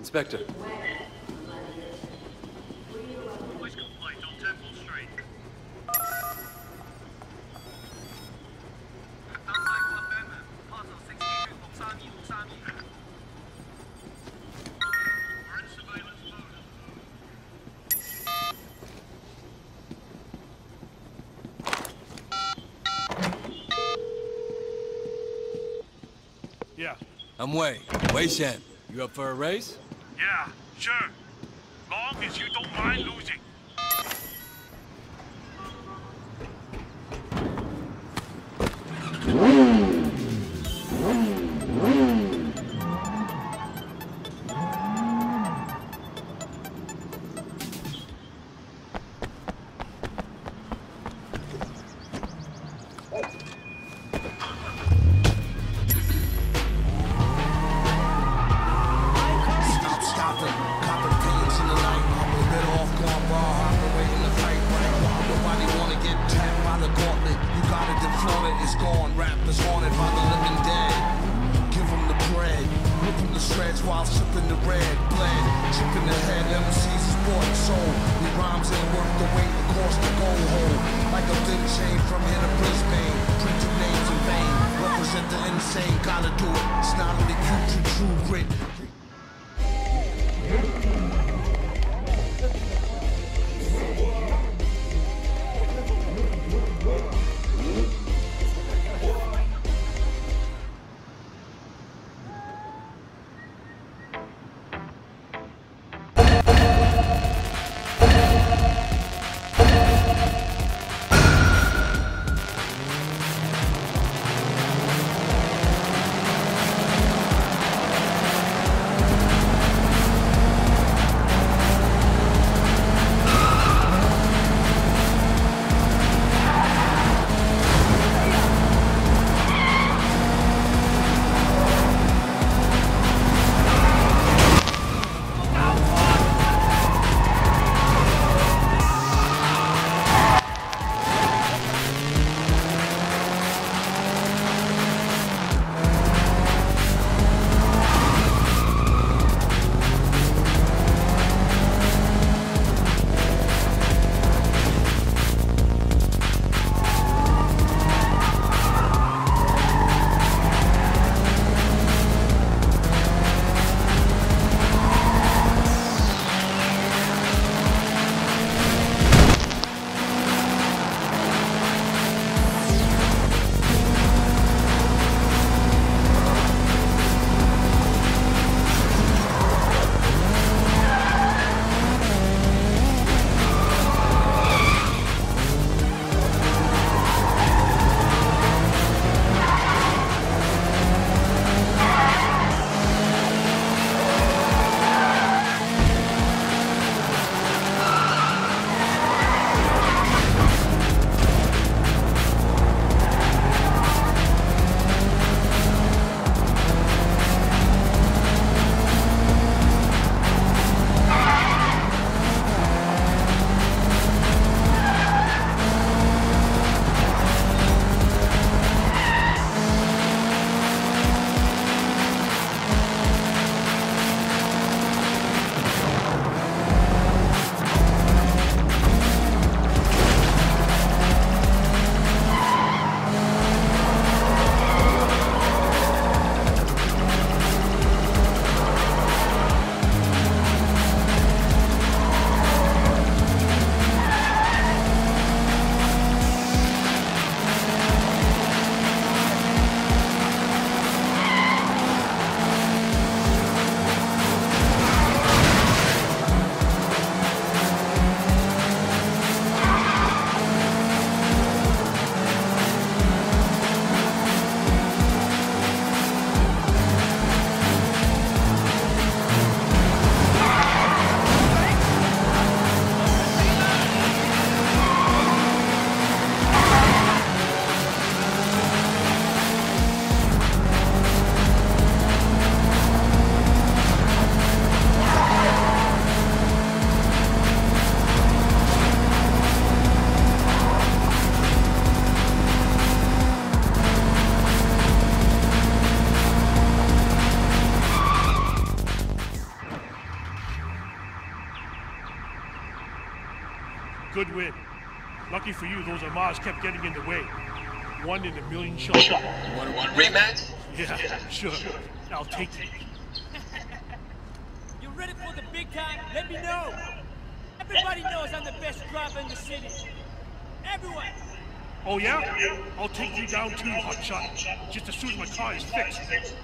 Inspector. Police complaint on Temple Street. Outside Club Batman, Plaza 62, 632, 632. We're in surveillance mode. Yeah. I'm Wei. Wei Shen. You up for a race? Yeah, sure. Long as you don't mind losing. Sipping the red. Bled, chipping the head, MC's is and sold. Your rhymes ain't worth the weight across the gold hole. Like a thin chain from here to Brisbane. Printed names in vain. Represent the insane, gotta do it. It's not only cute, true, true grit. Good win. Lucky for you, those Amars kept getting in the way. One in a million shot. Rematch? Yeah, sure. I'll take it. You ready for the big time? Let me know. Everybody knows I'm the best driver in the city. Everyone. Oh yeah? I'll take you down too, Hotshot. Just as soon as my car is fixed.